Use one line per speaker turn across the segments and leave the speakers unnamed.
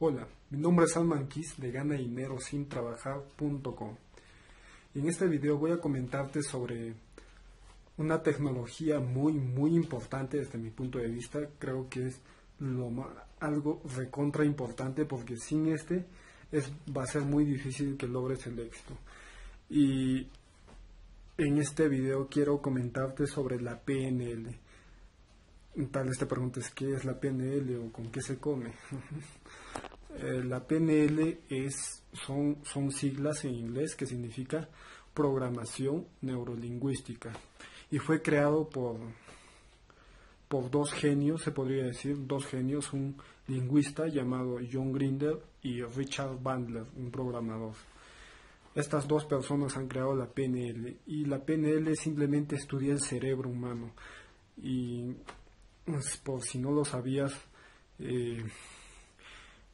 Hola, mi nombre es Salman Kiss de gana dinero. En este video voy a comentarte sobre una tecnología muy muy importante desde mi punto de vista. Creo que es lo algo recontra importante porque sin este es, va a ser muy difícil que logres el éxito. Y en este video quiero comentarte sobre la PNL. Tal vez te preguntes qué es la PNL o con qué se come. Eh, la PNL es, son, son siglas en inglés que significa programación neurolingüística y fue creado por, por dos genios, se podría decir, dos genios, un lingüista llamado John Grinder y Richard Bandler, un programador. Estas dos personas han creado la PNL y la PNL simplemente estudia el cerebro humano y por si no lo sabías, eh,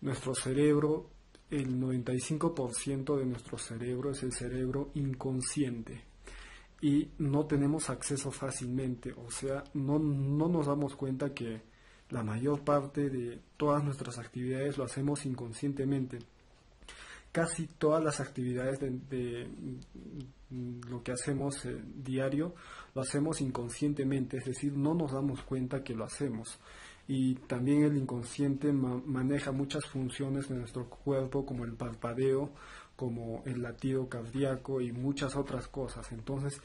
nuestro cerebro, el 95% de nuestro cerebro es el cerebro inconsciente y no tenemos acceso fácilmente, o sea, no, nos damos cuenta que la mayor parte de todas nuestras actividades lo hacemos inconscientemente. Casi todas las actividades de, lo que hacemos eh, diario lo hacemos inconscientemente, es decir, no nos damos cuenta que lo hacemos y también el inconsciente maneja muchas funciones de nuestro cuerpo como el parpadeo, como el latido cardíaco y muchas otras cosas. Entonces,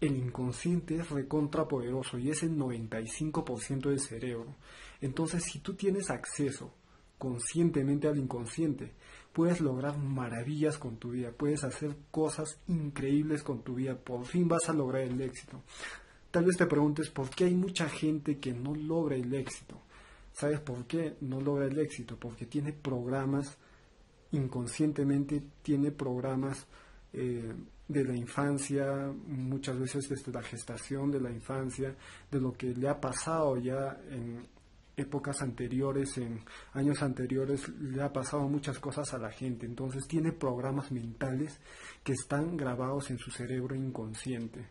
el inconsciente es recontrapoderoso y es el 95% del cerebro. Entonces, si tú tienes acceso conscientemente al inconsciente, puedes lograr maravillas con tu vida, puedes hacer cosas increíbles con tu vida, por fin vas a lograr el éxito. Tal vez te preguntes por qué hay mucha gente que no logra el éxito. ¿Sabes por qué no logra el éxito? Porque tiene programas, inconscientemente tiene programas eh, de la infancia, muchas veces desde la gestación de la infancia, de lo que le ha pasado ya en épocas anteriores, en años anteriores, le ha pasado muchas cosas a la gente. Entonces tiene programas mentales que están grabados en su cerebro inconsciente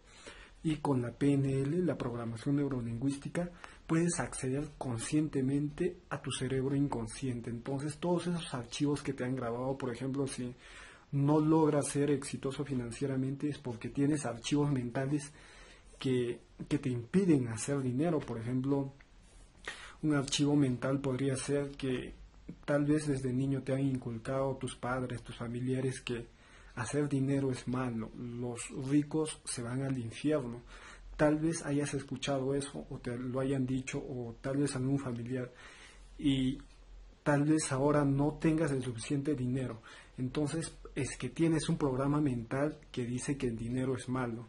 y con la PNL, la programación neurolingüística, puedes acceder conscientemente a tu cerebro inconsciente. Entonces todos esos archivos que te han grabado, por ejemplo, si no logras ser exitoso financieramente es porque tienes archivos mentales que, que te impiden hacer dinero. Por ejemplo, un archivo mental podría ser que tal vez desde niño te han inculcado tus padres, tus familiares que hacer dinero es malo, los ricos se van al infierno. Tal vez hayas escuchado eso o te lo hayan dicho o tal vez algún familiar y tal vez ahora no tengas el suficiente dinero. Entonces es que tienes un programa mental que dice que el dinero es malo,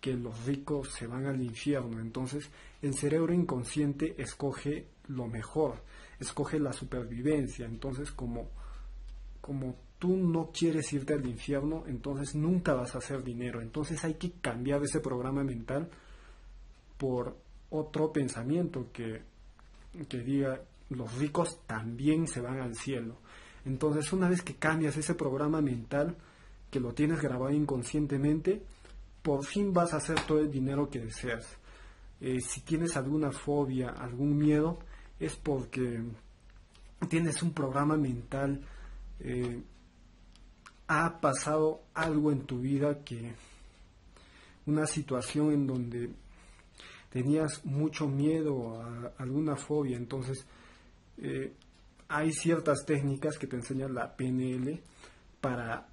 que los ricos se van al infierno. Entonces el cerebro inconsciente escoge lo mejor, escoge la supervivencia. Entonces como, como tú no quieres irte al infierno, entonces nunca vas a hacer dinero. Entonces hay que cambiar ese programa mental por otro pensamiento que, que diga los ricos también se van al cielo. Entonces una vez que cambias ese programa mental, que lo tienes grabado inconscientemente, por fin vas a hacer todo el dinero que deseas. Eh, si tienes alguna fobia, algún miedo, es porque tienes un programa mental eh, ha pasado algo en tu vida que una situación en donde tenías mucho miedo a alguna fobia, entonces eh, hay ciertas técnicas que te enseña la PNL para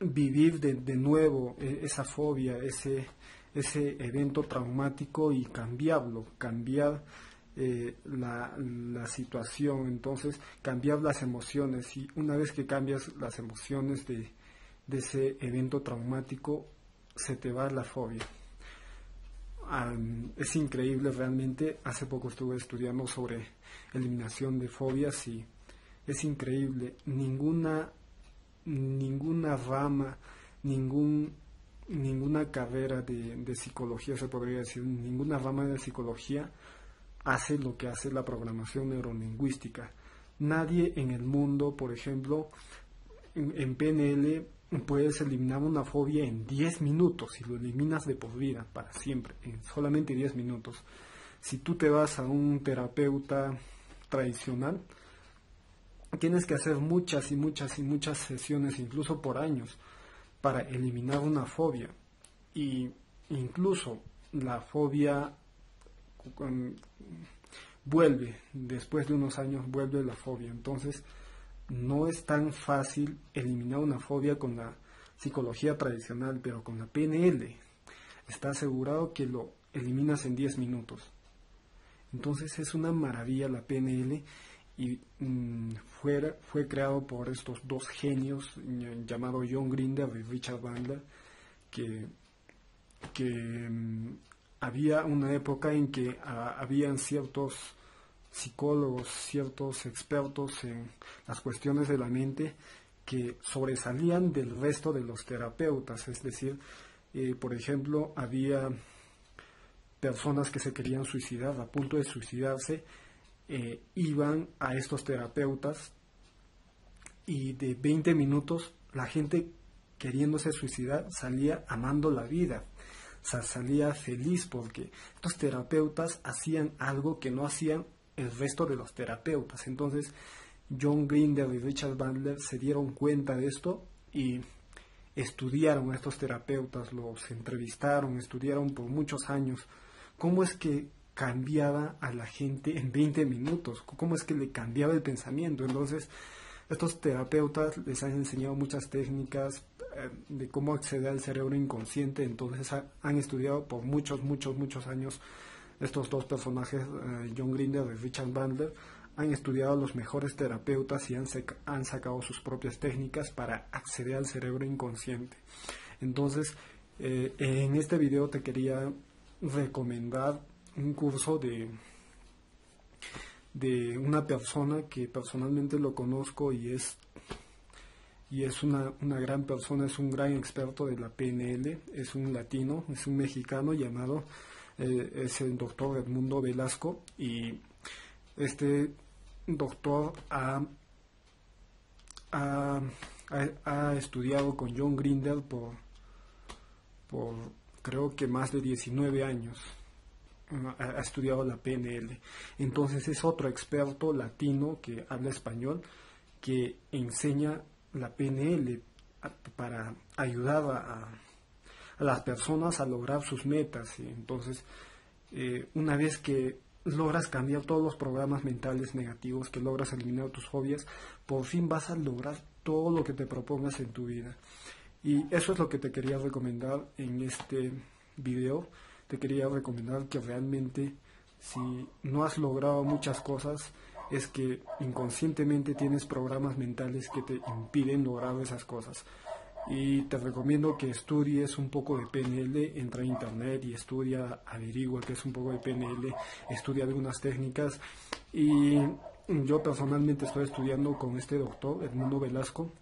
vivir de, de nuevo e, esa fobia, ese, ese evento traumático y cambiarlo, cambiar eh, la, la, situación, entonces cambiar las emociones. Y una vez que cambias las emociones de, de ese evento traumático, se te va la fobia. es increíble realmente, hace poco estuve estudiando sobre eliminación de fobias y es increíble, ninguna, ninguna rama, ningún, ninguna carrera de, de psicología, se podría decir, ninguna rama de psicología hace lo que hace la programación neurolingüística. Nadie en el mundo, por ejemplo, en, PNL puedes eliminar una fobia en 10 minutos y lo eliminas de por vida, para siempre, en solamente 10 minutos. Si tú te vas a un terapeuta tradicional, tienes que hacer muchas y muchas y muchas sesiones, incluso por años, para eliminar una fobia. Y incluso la fobia vuelve, después de unos años vuelve la fobia. Entonces, no es tan fácil eliminar una fobia con la psicología tradicional, pero con la PNL está asegurado que lo eliminas en 10 minutos. Entonces es una maravilla la PNL y mm, fue, creado por estos dos genios llamados John Grinder y Richard Bandler que, que mm, había una época en que ah, habían ciertos psicólogos, ciertos expertos en las cuestiones de la mente que sobresalían del resto de los terapeutas, es decir, eh, por ejemplo, había personas que se querían suicidar, a punto de suicidarse, eh, iban a estos terapeutas y de 20 minutos la gente queriéndose suicidar salía amando la vida, salía feliz porque estos terapeutas hacían algo que no hacían el resto de los terapeutas. Entonces John Grinder y Richard Bandler se dieron cuenta de esto y estudiaron a estos terapeutas, los entrevistaron, estudiaron por muchos años cómo es que cambiaba a la gente en 20 minutos, cómo es que le cambiaba el pensamiento. Entonces, estos terapeutas les han enseñado muchas técnicas eh, de cómo acceder al cerebro inconsciente, entonces han estudiado por muchos, muchos, muchos años estos dos personajes, eh, John Grinder y Richard Bandler, han estudiado los mejores terapeutas y han, han sacado sus propias técnicas para acceder al cerebro inconsciente. Entonces, eh, en este video te quería recomendar un curso de, de una persona que personalmente lo conozco y es y es una, una, gran persona, es un gran experto de la PNL, es un latino, es un mexicano llamado, eh, es el doctor Edmundo Velasco y este doctor ha, ha, ha estudiado con John Grinder por, por creo que más de 19 años ha estudiado la PNL. Entonces es otro experto latino que habla español que enseña la PNL para ayudar a, las personas a lograr sus metas. Entonces, eh, una vez que logras cambiar todos los programas mentales negativos, que logras eliminar tus fobias, por fin vas a lograr todo lo que te propongas en tu vida. Y eso es lo que te quería recomendar en este video te quería recomendar que realmente si no has logrado muchas cosas, es que inconscientemente tienes programas mentales que te impiden lograr esas cosas. Y te recomiendo que estudies un poco de PNL, entra a internet y estudia, averigua qué es un poco de PNL, estudia algunas técnicas. Y yo personalmente estoy estudiando con este doctor, Edmundo Velasco,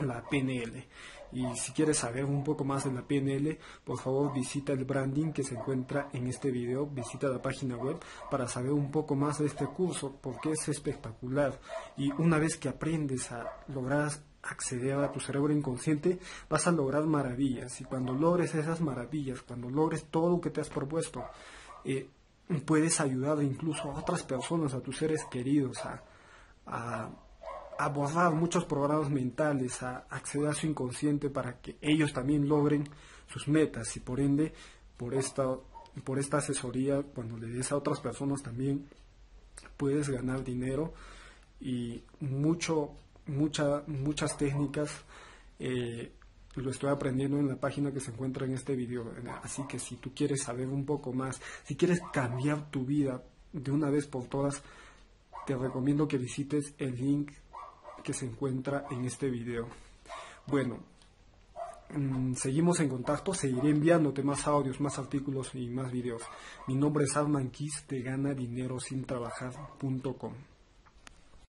la PNL. Y si quieres saber un poco más de la PNL, por favor visita el branding que se encuentra en este video, visita la página web para saber un poco más de este curso, porque es espectacular. Y una vez que aprendes a lograr acceder a tu cerebro inconsciente, vas a lograr maravillas. Y cuando logres esas maravillas, cuando logres todo lo que te has propuesto, eh, puedes ayudar incluso a otras personas, a tus seres queridos, a a borrar muchos programas mentales, a acceder a su inconsciente para que ellos también logren sus metas y por ende, por esta, por esta asesoría, cuando le des a otras personas también puedes ganar dinero y mucho, mucha, muchas técnicas eh, lo estoy aprendiendo en la página que se encuentra en este video. Así que si tú quieres saber un poco más, si quieres cambiar tu vida de una vez por todas, te recomiendo que visites el link que se encuentra en este video. Bueno, mm, seguimos en contacto, seguiré enviándote más audios, más artículos y más videos. Mi nombre es Arman Kiss de ganadinerosintrabajar.com.